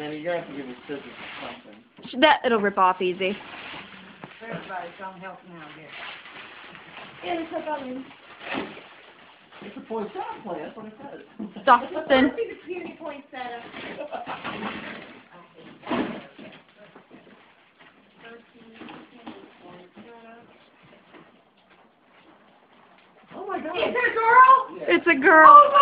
Manny, you're gonna have to give me scissors or something. That it'll rip off easy. Everybody, come help me out here. Yeah, it's up on It's a poinsettia plant, that's what it says. Stop Dustin. See the puny poinsettia. Oh my god. Is it a girl? Yeah. It's a girl. Oh my!